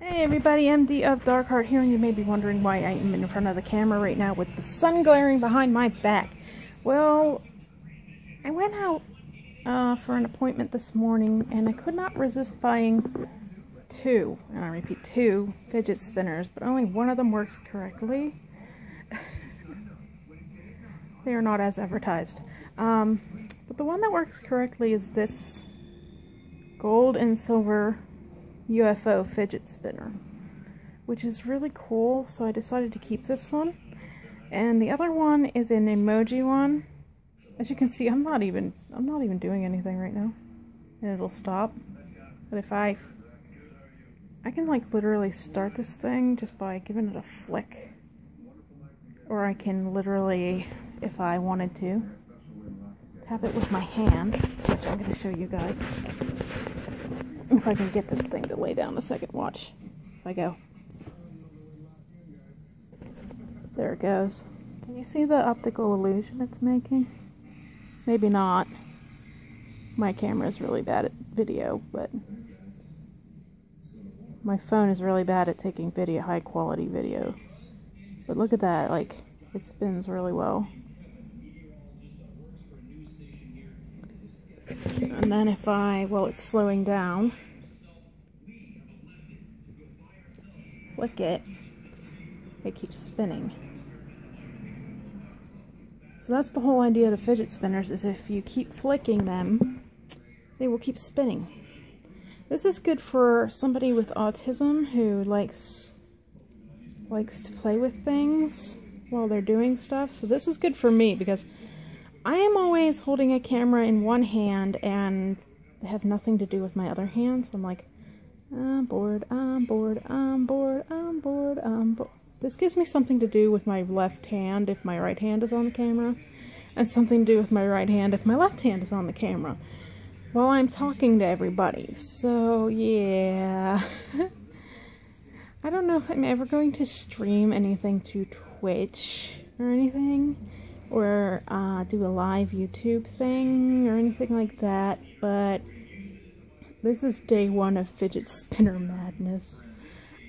Hey everybody, MD of Darkheart here, and you may be wondering why I am in front of the camera right now with the sun glaring behind my back. Well, I went out uh, for an appointment this morning, and I could not resist buying two, and I repeat, two fidget spinners, but only one of them works correctly. they are not as advertised. Um, but the one that works correctly is this gold and silver UFO fidget spinner, which is really cool. So I decided to keep this one. And the other one is an emoji one. As you can see, I'm not even I'm not even doing anything right now. And it'll stop. But if I I can like literally start this thing just by giving it a flick. Or I can literally, if I wanted to, tap it with my hand, which I'm going to show you guys. If I can get this thing to lay down a second, watch. If I go. There it goes. Can you see the optical illusion it's making? Maybe not. My camera is really bad at video, but my phone is really bad at taking video, high quality video. But look at that, like, it spins really well. And then if I, well, it's slowing down, flick it, it keeps spinning. So that's the whole idea of the fidget spinners, is if you keep flicking them, they will keep spinning. This is good for somebody with autism who likes likes to play with things while they're doing stuff. So this is good for me because I am always holding a camera in one hand and have nothing to do with my other hand. So I'm like, I'm bored, I'm bored, I'm bored, I'm bored, I'm bored. This gives me something to do with my left hand if my right hand is on the camera, and something to do with my right hand if my left hand is on the camera while I'm talking to everybody. So, yeah. I don't know if I'm ever going to stream anything to Twitch or anything or uh, do a live YouTube thing or anything like that, but this is day one of fidget spinner madness.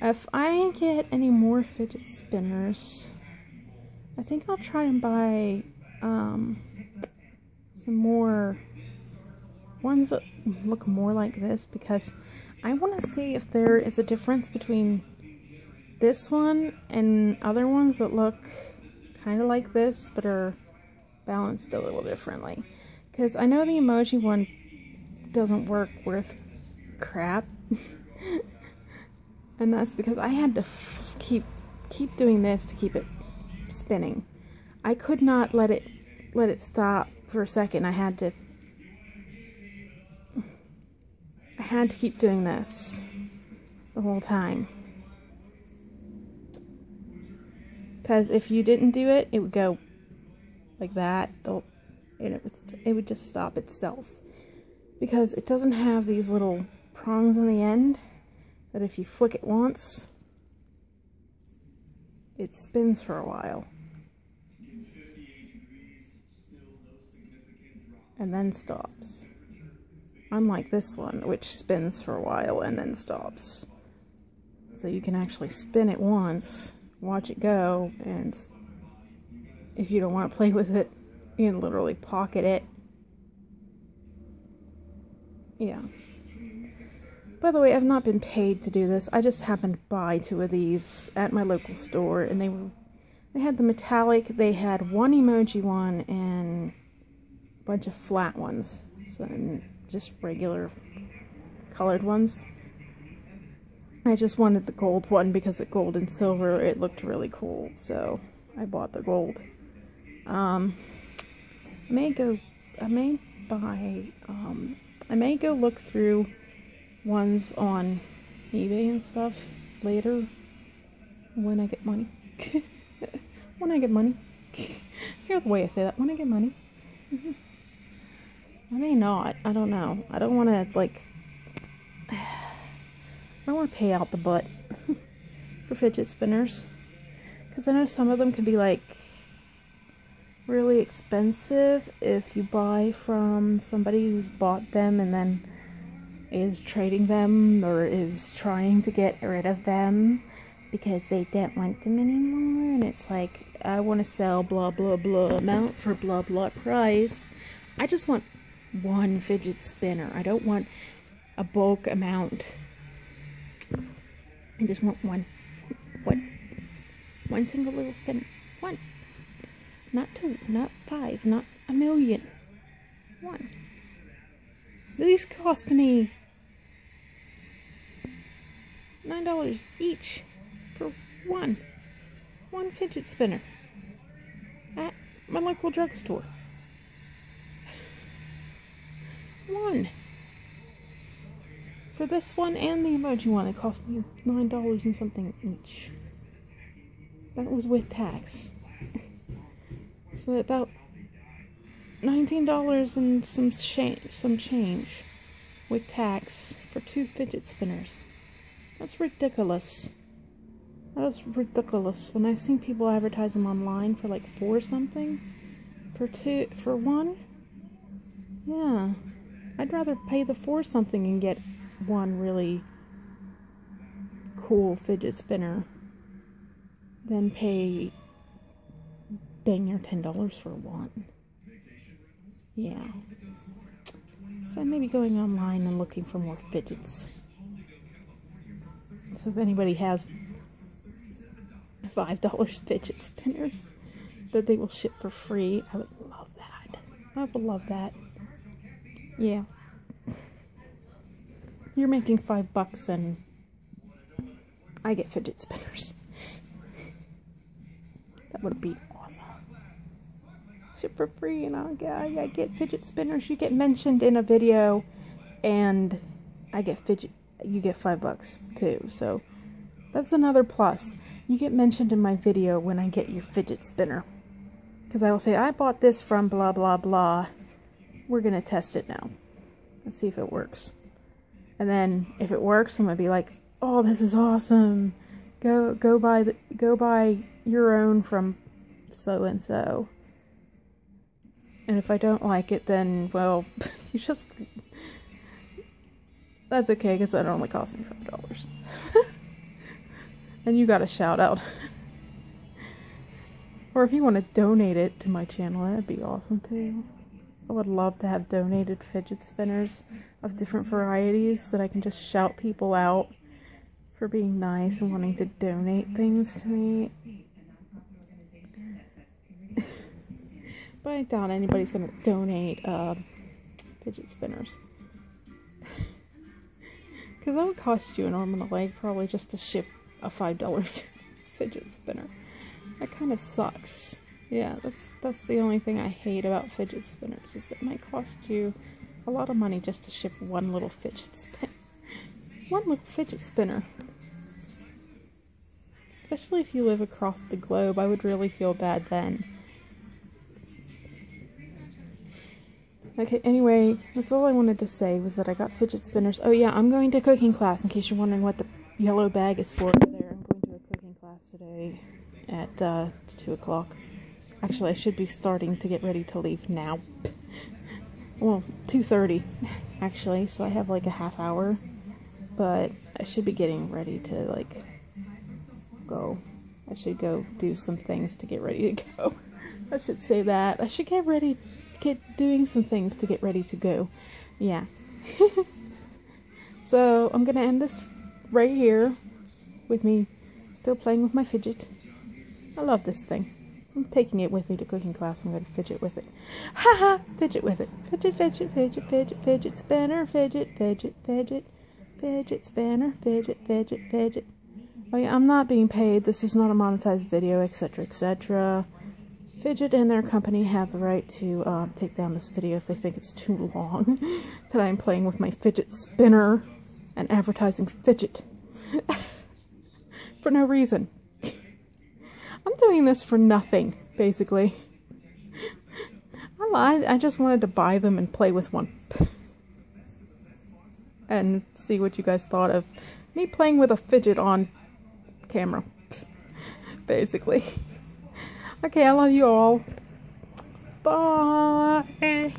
If I get any more fidget spinners, I think I'll try and buy um, some more ones that look more like this because I want to see if there is a difference between this one and other ones that look kind of like this, but are balanced a little differently. Because I know the emoji one doesn't work worth crap. and that's because I had to keep keep doing this to keep it spinning. I could not let it let it stop for a second. I had to I had to keep doing this the whole time. Because if you didn't do it, it would go like that. And it would, it would just stop itself. Because it doesn't have these little prongs on the end that if you flick it once, it spins for a while. And then stops. Unlike this one, which spins for a while and then stops. So you can actually spin it once watch it go, and if you don't want to play with it, you can literally pocket it. Yeah. By the way, I've not been paid to do this. I just happened to buy two of these at my local store, and they were they had the metallic. They had one emoji one and a bunch of flat ones, so just regular colored ones. I just wanted the gold one because the gold and silver, it looked really cool, so I bought the gold. Um, I may go, I may buy, um, I may go look through ones on eBay and stuff later when I get money. when I get money. Here's the way I say that, when I get money. I may not, I don't know. I don't want to, like, I want to pay out the butt for fidget spinners. Because I know some of them can be like really expensive if you buy from somebody who's bought them and then is trading them or is trying to get rid of them because they don't want them anymore. And it's like, I want to sell blah blah blah amount for blah blah price. I just want one fidget spinner. I don't want a bulk amount. I just want one. One. One single little spinner. One. Not two, not five, not a million. One. These cost me $9 each for one. One fidget spinner at my local drugstore. One. For this one and the emoji one, it cost me $9 and something each. That was with tax. so about $19 and some change, some change with tax for two fidget spinners. That's ridiculous. That's ridiculous. When I've seen people advertise them online for like four something, for two, for one, yeah, I'd rather pay the four something and get one really cool fidget spinner than pay dang near ten dollars for one. Yeah. So I may be going online and looking for more fidgets. So if anybody has five dollars fidget spinners that they will ship for free, I would love that. I would love that. Yeah. You're making five bucks and I get fidget spinners. that would be awesome. Ship for free and I get, I get fidget spinners. You get mentioned in a video and I get fidget you get five bucks too. So that's another plus. You get mentioned in my video when I get your fidget spinner. Because I will say, I bought this from blah blah blah. We're going to test it now. Let's see if it works. And then if it works, I'm to be like, oh, this is awesome. Go, go buy the, go buy your own from so and so. And if I don't like it, then, well, you just that's okay, because that only cost me $5. and you got a shout out. or if you want to donate it to my channel, that'd be awesome too. I would love to have donated fidget spinners of different varieties that I can just shout people out for being nice and wanting to donate things to me. but I doubt anybody's gonna donate uh, fidget spinners. Because that would cost you an arm and a leg probably just to ship a $5 fidget spinner. That kind of sucks. Yeah, that's that's the only thing I hate about fidget spinners is it might cost you a lot of money just to ship one little fidget spinner. one little fidget spinner. Especially if you live across the globe, I would really feel bad then. Okay, anyway, that's all I wanted to say was that I got fidget spinners. Oh yeah, I'm going to cooking class in case you're wondering what the yellow bag is for over there. I'm going to a cooking class today at uh, 2 o'clock. Actually, I should be starting to get ready to leave now. well, 2.30 actually, so I have like a half hour. But I should be getting ready to like go. I should go do some things to get ready to go. I should say that. I should get ready get doing some things to get ready to go. Yeah. so I'm gonna end this right here with me still playing with my fidget. I love this thing. I'm taking it with me to cooking class. I'm gonna fidget with it. Ha ha! Fidget with it. Fidget, fidget, fidget, fidget, fidget spinner, fidget, fidget, fidget, fidget spinner, fidget, fidget, fidget. Oh yeah, I'm not being paid. This is not a monetized video, etc., etc. Fidget and their company have the right to uh, take down this video if they think it's too long. that I'm playing with my fidget spinner and advertising fidget. for no reason. I'm doing this for nothing, basically. I. I just wanted to buy them and play with one. and see what you guys thought of me playing with a fidget on camera. Basically. Okay, I love you all. Bye.